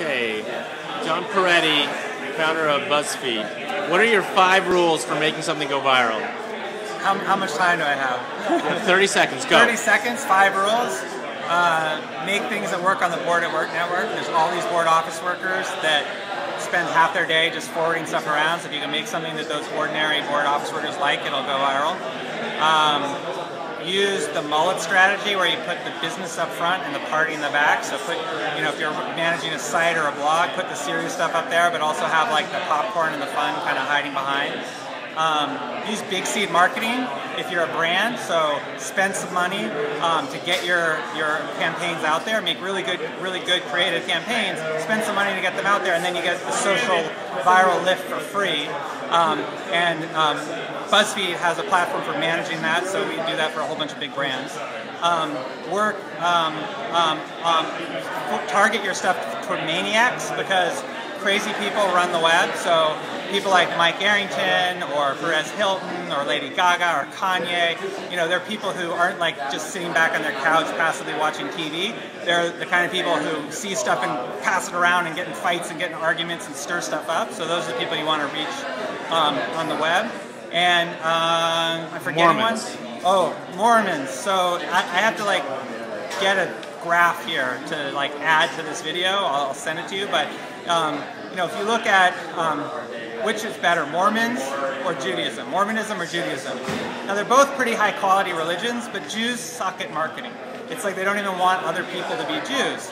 Okay, Jonah Peretti, founder of BuzzFeed. What are your five rules for making something go viral? How, how much time do I have? 30 seconds, go. 30 seconds, five rules. Uh, make things that work on the Bored at Work network. There's all these bored office workers that spend half their day just forwarding stuff around. So if you can make something that those ordinary bored office workers like, it'll go viral. Um, use the mullet strategy where you put the business up front and the party in the back. So put, you know, if you're managing a site or a blog, put the serious stuff up there, but also have like the popcorn and the fun kind of hiding behind. Um, use big seed marketing if you're a brand. So spend some money um, to get your your campaigns out there. Make really good, really good creative campaigns. Spend some money to get them out there, and then you get the social viral lift for free. Um, and um, BuzzFeed has a platform for managing that, so we do that for a whole bunch of big brands. Um, work, um, target your stuff toward maniacs because crazy people run the web. So people like Mike Arrington or Perez Hilton or Lady Gaga or Kanye, you know, they're people who aren't like just sitting back on their couch passively watching TV. They're the kind of people who see stuff and pass it around and get in fights and get in arguments and stir stuff up. So those are the people you want to reach um, on the web. And uh, I forget Mormons. one. Oh, Mormons. So I, I have to like get a graph here to like add to this video. I'll, send it to you. But um, you know, if you look at um, which is better, Mormons or Judaism, Mormonism or Judaism. Now they're both pretty high quality religions, but Jews suck at marketing. It's like they don't even want other people to be Jews.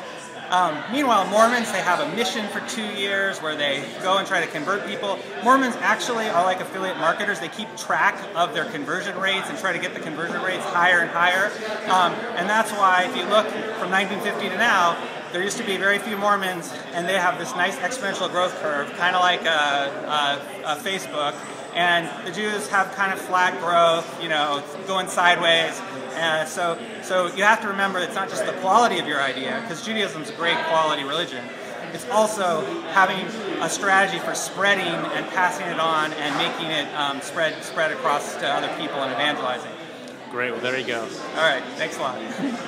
Um, meanwhile, Mormons, they have a mission for two years where they go and try to convert people. Mormons actually are like affiliate marketers. They keep track of their conversion rates and try to get the conversion rates higher and higher. Um, and that's why, if you look from 1950 to now, there used to be very few Mormons, and they have this nice exponential growth curve, kind of like a, a, a Facebook and the Jews have kind of flat growth, you know, going sideways. Uh, so, so you have to remember it's not just the quality of your idea, because Judaism is a great quality religion. It's also having a strategy for spreading and passing it on and making it um, spread spread across to other people and evangelizing. Great. Well, there you go. All right. Thanks a lot.